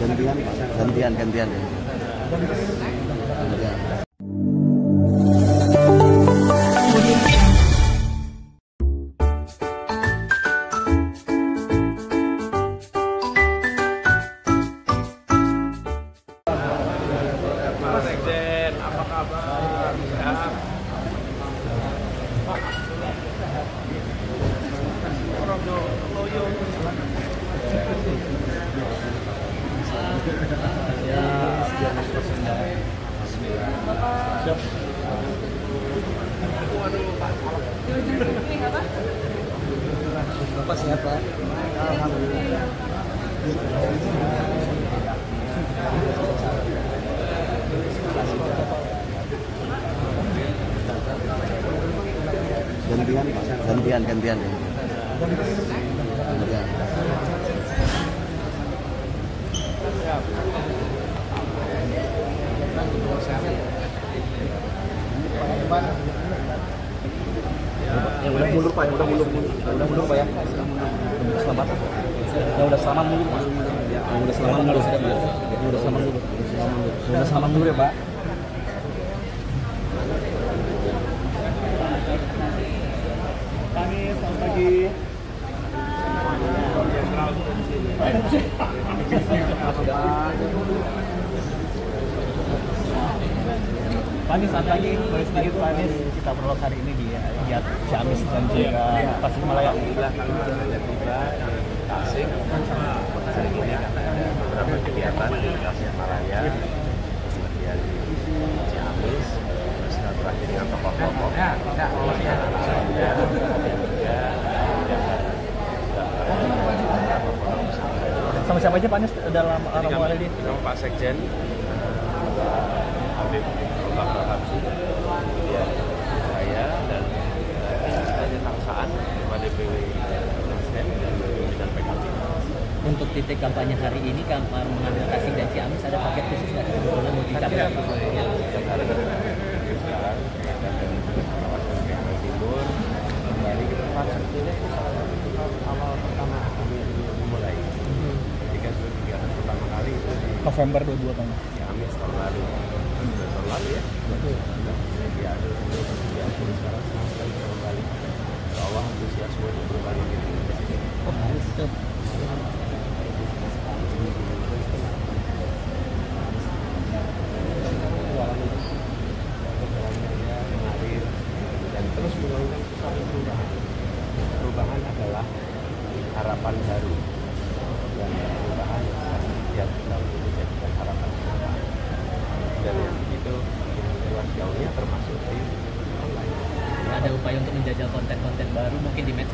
gantian gantian gantian Pak. Bapak sehat Pak? Alhamdulillah. Gantian gantian gantian gantian. Yang udah mundur pak yang udah mundur. Yang udah mundur pak ya. Yang udah selamat yang udah selamat mundur. pak yang udah selamat mundur. Yang udah selamat mundur. Yang udah selamat mundur ya pak. Pagi, selamat pagi. Pagi saat pagi boleh sedikit Pak Anies kita perlu hari ini di Giat Ciamis dan juga Tasikmalaya. Alhamdulillah kami sudah tiba di Tasik. Hari ini ada beberapa kegiatan di Tasikmalaya, kemudian di Ciamis, silaturahmi dengan tokoh-tokoh. Ya, Sama siapa aja Pak Anies dalam rombongan ini? bersama Pak Sekjen, Pak Habib Bakar Habsi, kemudian saya dan Tangsaan, Ketua DPW Nasdem dan pimpinan PKB. untuk titik kampanye hari ini kan mengambil Tasik dan Ciamis ada paket khusus nggak sebetulnya mau dicapai sekarang dan kawasan Timur kembali ke tempat sebetulnya tempat awal pertama kami dimulai. Ketika sudah kegiatan pertama kali itu di November 22 Pak. Ciamis tahun lalu. Dua tahun lalu ya. Ya, ya, sekarang sekali. Insya Allah antusiasme di sini. oh harus tuh terus melakukan sesuatu perubahan. Perubahan adalah harapan baru dan perubahan yang kita menjadikan harapan bersama. Dan itu yang luas jauhnya termasuk di online. ada upaya untuk menjajal konten-konten baru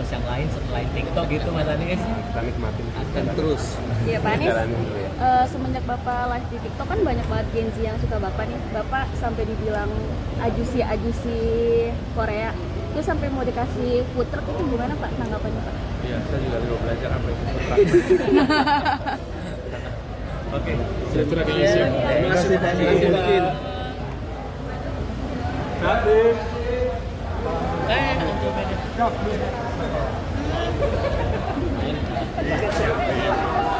medsos yang lain selain TikTok gitu Mas Anies Kita nikmatin akan terus Iya Pak Anies, Jalanin dulu ya. eh, semenjak Bapak live di TikTok kan banyak banget Gen Z yang suka Bapak nih. Bapak sampai dibilang ajusi-ajusi Korea. Itu sampai mau dikasih food truck itu gimana Pak tanggapannya Pak? Iya, saya juga dulu belajar apa itu. Oke, saya kira kayaknya siap. Terima kasih Pak. Terima kasih Pak. Habib. eh